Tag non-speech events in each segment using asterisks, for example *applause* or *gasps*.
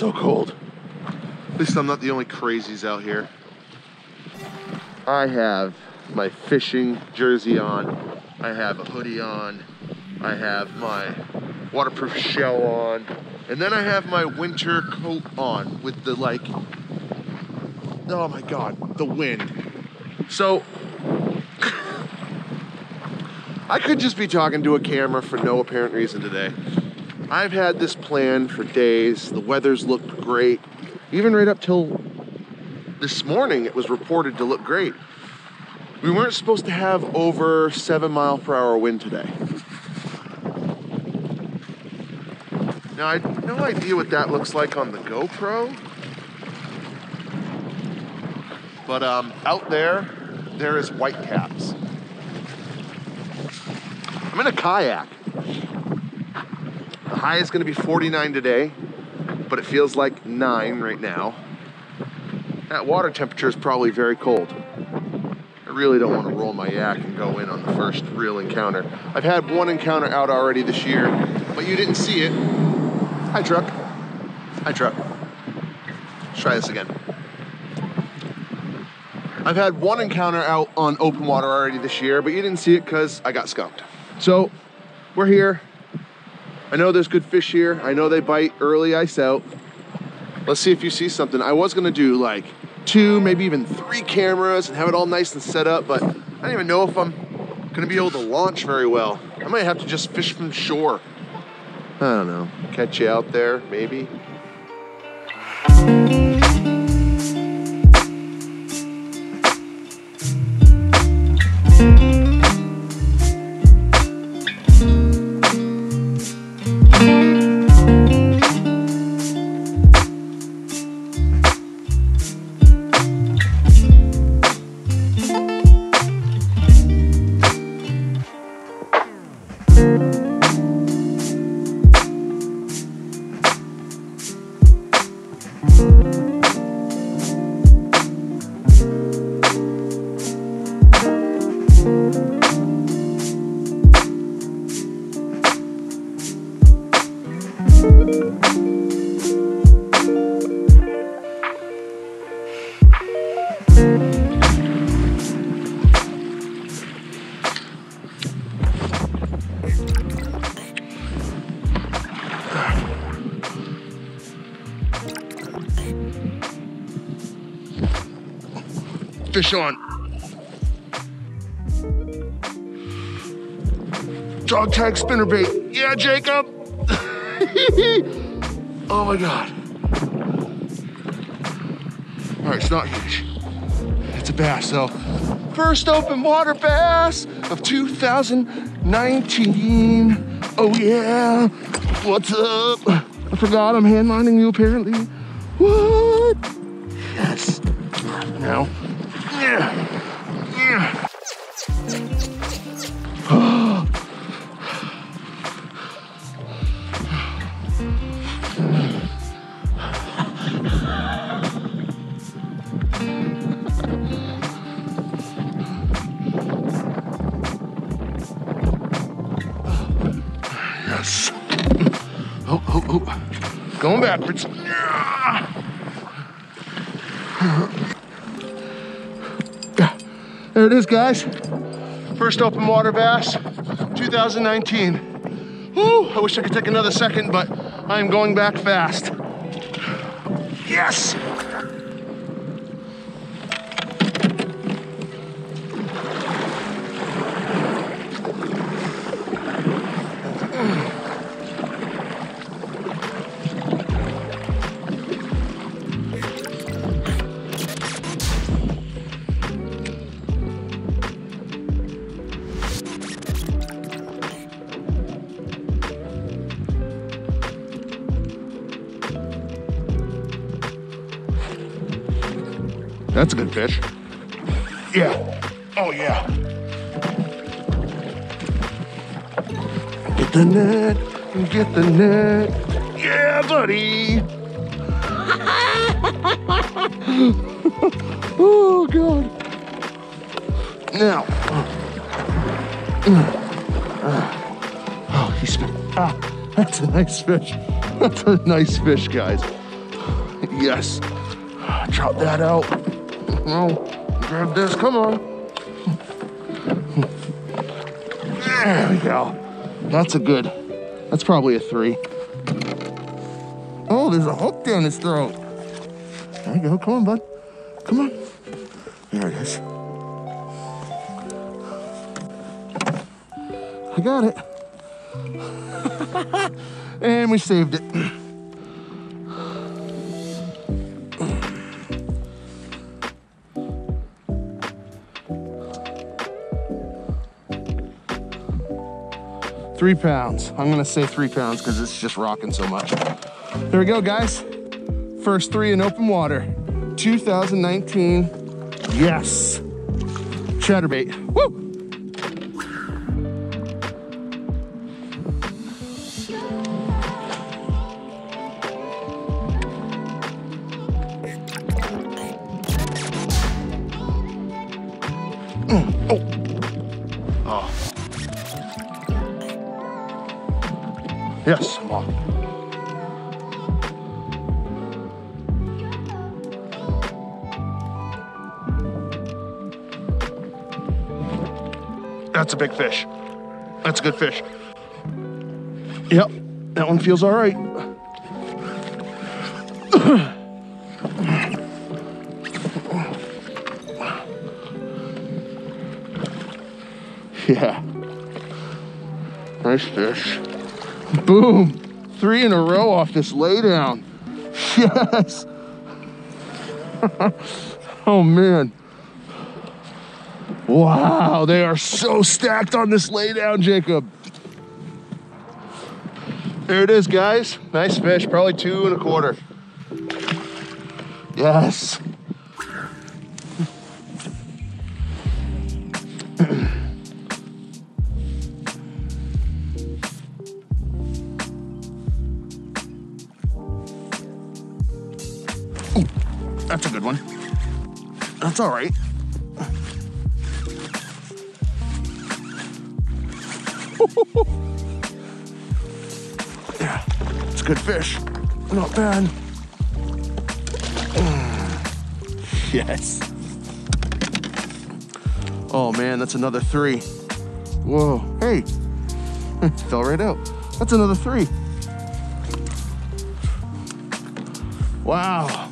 so cold. At least I'm not the only crazies out here. I have my fishing jersey on. I have a hoodie on. I have my waterproof shell on. And then I have my winter coat on with the like, oh my God, the wind. So *laughs* I could just be talking to a camera for no apparent reason today. I've had this plan for days. The weather's looked great. Even right up till this morning, it was reported to look great. We weren't supposed to have over seven mile per hour wind today. Now, I have no idea what that looks like on the GoPro. But um, out there, there is white caps. I'm in a kayak. The high is going to be 49 today, but it feels like 9 right now. That water temperature is probably very cold. I really don't want to roll my yak and go in on the first real encounter. I've had one encounter out already this year, but you didn't see it. Hi, truck. Hi, truck. Let's try this again. I've had one encounter out on open water already this year, but you didn't see it because I got skunked. So we're here. I know there's good fish here. I know they bite early ice out. Let's see if you see something. I was gonna do like two, maybe even three cameras and have it all nice and set up, but I don't even know if I'm gonna be able to launch very well. I might have to just fish from shore. I don't know. Catch you out there, maybe. Fish on. Dog tag spinnerbait. Yeah, Jacob. *laughs* oh my God. All right, it's not huge. It's a bass, so first open water bass of 2019. Oh yeah. What's up? I forgot I'm hand lining you apparently. Oh. Going backwards. There it is, guys. First open water bass, 2019. Woo, I wish I could take another second, but I am going back fast. Yes! Good fish. Yeah. Oh, yeah. Get the net. Get the net. Yeah, buddy. *laughs* oh, God. Now. Oh, he's. Ah, that's a nice fish. That's a nice fish, guys. Yes. Drop that out. No, grab this, come on. There we go. That's a good, that's probably a three. Oh, there's a hook down his throat. There you go, come on, bud. Come on. There it is. I got it. *laughs* and we saved it. Three pounds. I'm gonna say three pounds because it's just rocking so much. There we go, guys. First three in open water. 2019. Yes. Chatterbait. That's a big fish. That's a good fish. Yep, that one feels all right. yeah. Nice fish. Boom. Three in a row off this laydown. *laughs* Yes. *laughs* oh man. Wow, they are so stacked on this laydown, Jacob. There it is, guys. Nice fish, probably two and a quarter. Yes. Ooh, that's a good one. That's all right. *laughs* yeah, it's a good fish. Not bad. Mm. yes. Oh man, that's another three. Whoa, hey, *laughs* fell right out. That's another three. Wow.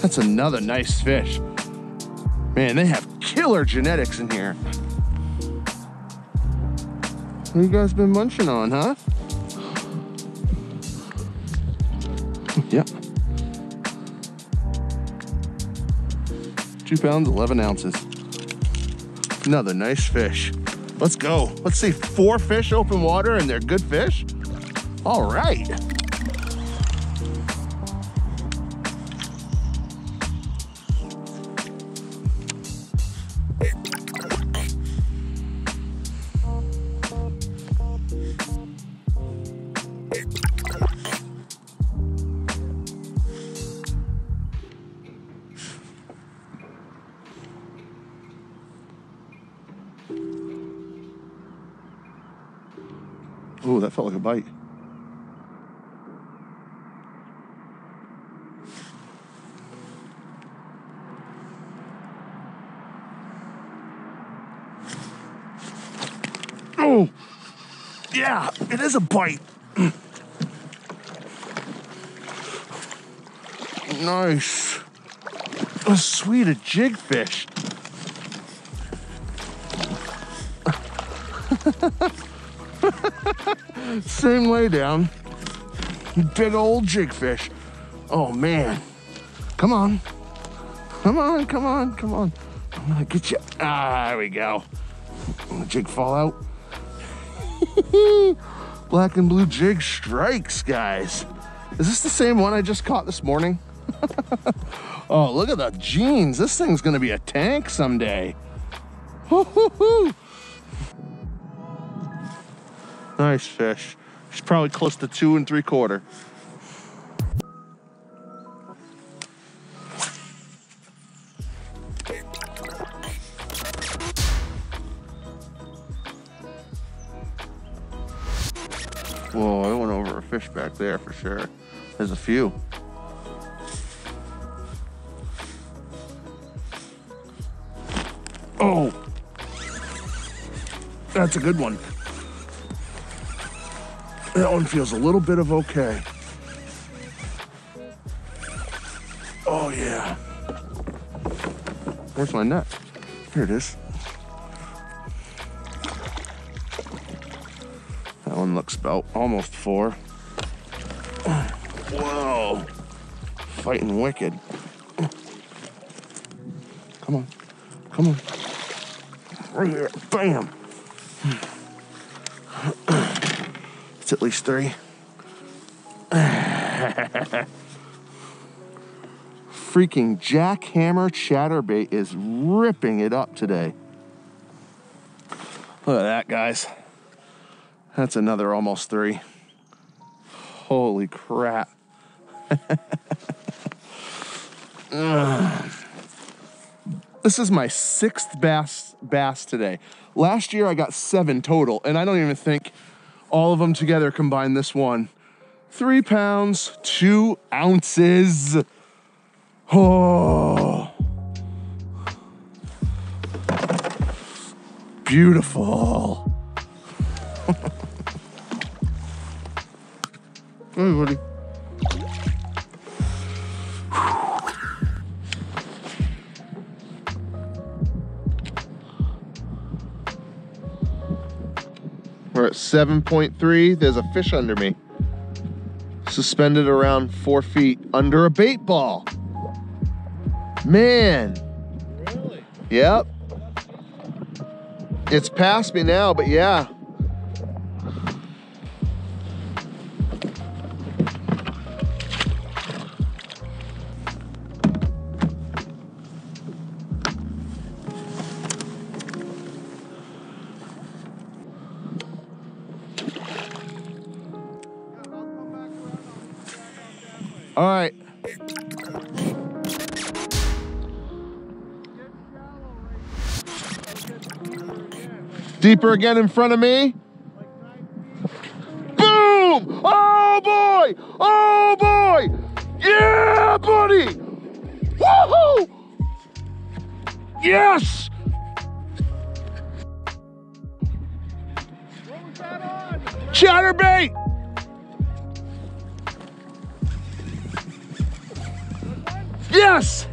That's another nice fish. Man, they have killer genetics in here. What you guys been munching on, huh? *sighs* yep. Two pounds, 11 ounces. Another nice fish. Let's go. Let's see, four fish open water and they're good fish? All right. That felt like a bite. Oh, yeah, it is a bite. Mm. nice. A sweet a jigfish. *laughs* Same lay down. Big old jigfish. Oh man. Come on. Come on, come on, come on. I'm gonna get you. Ah, there we go. Jig fall out. *laughs* Black and blue jig strikes, guys. Is this the same one I just caught this morning? *laughs* oh, look at the genes. This thing's gonna be a tank someday. Nice fish. She's probably close to two and three quarter. Whoa, I went over a fish back there for sure. There's a few. Oh, that's a good one. That one feels a little bit of okay. Oh yeah. Where's my net? Here it is. That one looks about almost four. Whoa. Fighting wicked. Come on. Come on. Right here. Bam. At least three. *laughs* Freaking jackhammer chatterbait is ripping it up today. Look at that, guys. That's another almost three. Holy crap. *laughs* this is my sixth bass bass today. Last year I got seven total, and I don't even think all of them together combined this one. Three pounds, two ounces. Oh. Beautiful. hey, buddy. We're at 7.3. There's a fish under me. Suspended around four feet under a bait ball. Man. Really? Yep. It's past me now, but yeah. All right. Deeper again in front of me. Boom! Oh boy! Oh boy! Yeah, buddy! Woohoo! Yes! Chatterbait! Yes!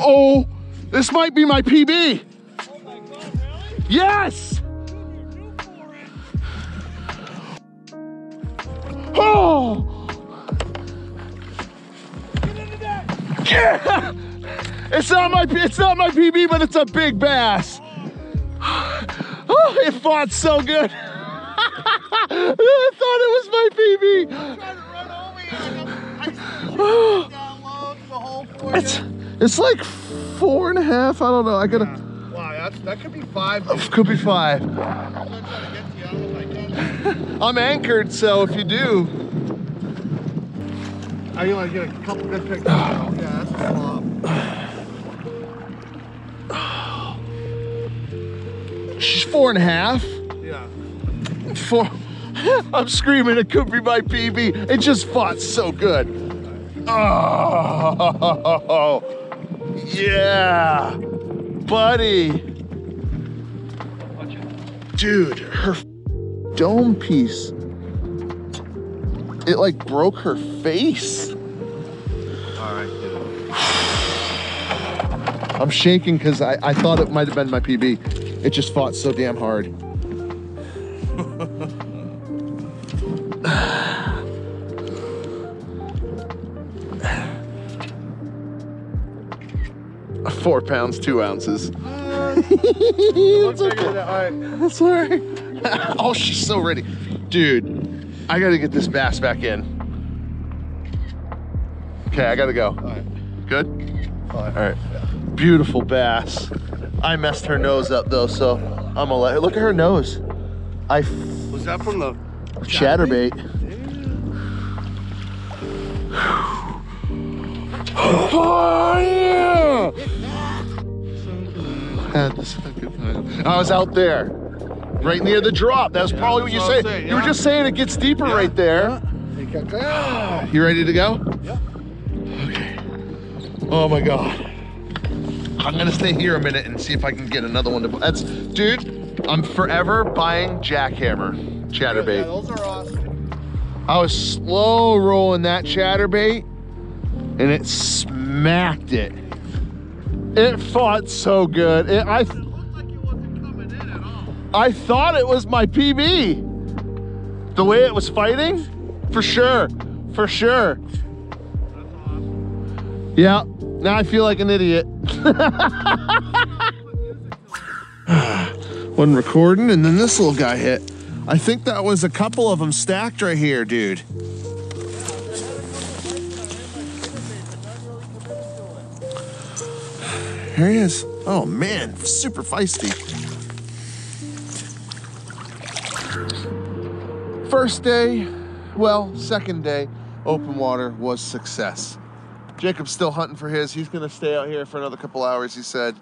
Oh, this might be my PB. Oh my god, really? Yes! Dude, you're due for it. Oh! Get into that! Yeah! It's not my it's not my PB, but it's a big bass. *sighs* Oh, it fought so good. I thought it was my PB. Trying to run over you. I just the whole for It's it's like four and a half. I don't know. I gotta Wow, that's, that could be five. could be five. *laughs* I'm gonna try to get to you. Don't know if I anchored, so if you do, Are you want to get a couple good pictures? *sighs* yeah, that's a flop. she's four and a half. Four. I'm screaming. It could be my PB. It just fought so good. Oh, yeah, buddy. Dude, her dome piece. It like broke her face. All right, dude. I'm shaking because I, I thought it might have been my PB. It just fought so damn hard. Four pounds, two ounces. *laughs* Look That's okay. than that. All right. That's all right. *laughs* oh, she's so ready. Dude, I gotta get this bass back in. Okay, I gotta go. All right. Good? All right. All right. Beautiful bass. I messed her nose up though, so I'm gonna let her. Look at her nose. I. Was that from the chatterbait. Oh yeah! *gasps* had this fucking time. Ah, I was out there, right near the drop. That was probably what you that's said. saying, You were just saying it gets deeper right there. You ready to go? Yeah. Okay. Oh my god. I'm gonna stay here a minute and see if I can get another one to. That's, dude. I'm forever buying jackhammer chatterbait. Yeah, those are awesome. I was slow rolling that chatterbait, and it smacked it. It fought so good. It, I It like it wasn't coming in at all. I thought it was my PB. The way it was fighting, for sure, for sure. Awesome. Yeah. Now I feel like an idiot. *laughs* One recording, and then this little guy hit. I think that was a couple of them stacked right here, dude. Here he is. Oh man, super feisty. First day, well, second day, open water was success. Jacob's still hunting for his. He's gonna stay out here for another couple hours. He said,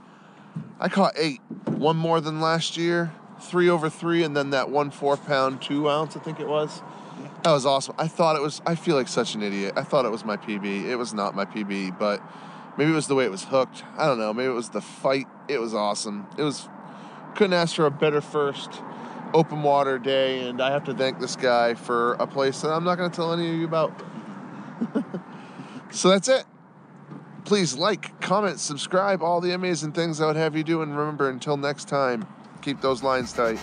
I caught eight, one more than last year, three over three, and then that one four pound, two ounce, I think it was. That was awesome. I thought it was, I feel like such an idiot. I thought it was my PB. It was not my PB, but maybe it was the way it was hooked. I don't know. Maybe it was the fight. It was awesome. It was, couldn't ask for a better first open water day, and I have to thank this guy for a place that I'm not going to tell any of you about. *laughs* so that's it. Please like, comment, subscribe, all the amazing things I would have you do. And remember, until next time, keep those lines tight.